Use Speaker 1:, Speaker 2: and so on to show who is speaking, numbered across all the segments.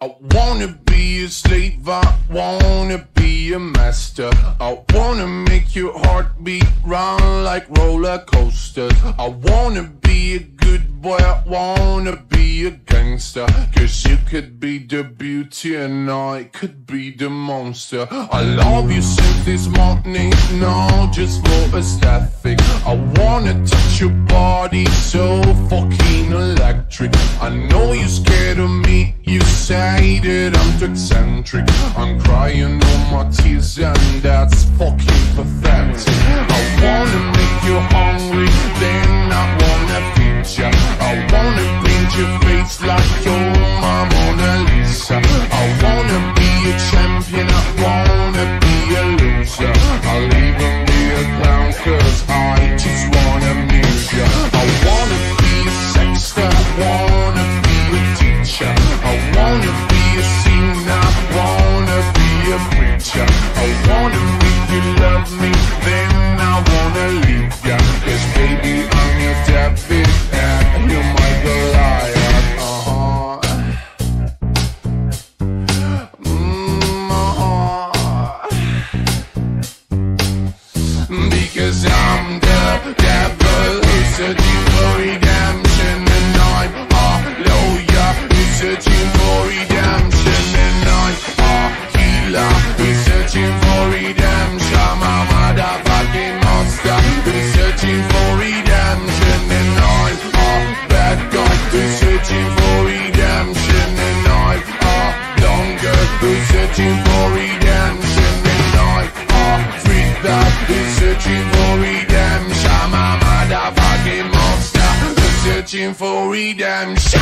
Speaker 1: I wanna be a slave, I wanna be a master. I wanna make your heart beat round like roller coasters. I wanna be a good boy, I wanna be a gangster. Cause you could be the beauty and I could be the monster. I love you since this morning, no, just for aesthetic. I wanna touch your body so fucking I'm too eccentric. I'm crying all my tears and that's fucking pathetic. I wanna make you hungry, then I wanna feed ya. I wanna paint your face like you're my Mona Lisa. I wanna be a champion, searching for redemption And I'm a lawyer who's searching for redemption And I'm a healer who's searching for redemption I'm a motherfucking monster who's searching for redemption And I'm a bad guy who's searching for redemption And I'm a longer who's searching for redemption searching for redemption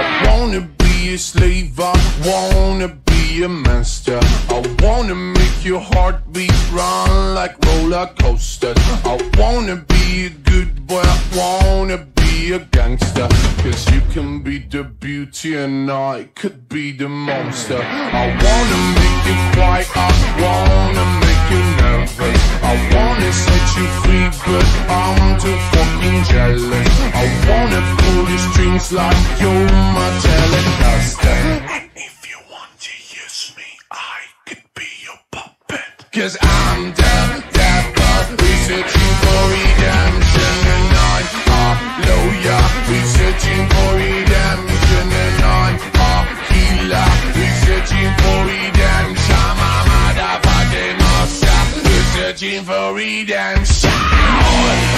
Speaker 1: I wanna be a slave, I wanna be a master. I wanna make your heart beat run like roller coasters. I wanna be a good boy, I wanna be a gangster. Cause you can be the beauty and I could be the monster. I wanna make you cry, I wanna make you nervous. I wanna set you free, but I'm too fucking jealous. I wanna pull your strings like you're Cause I'm the devil, researching for redemption. And I'm a lawyer, researching for redemption. And I'm a healer, researching for redemption. A motherfucking monster, researching for redemption.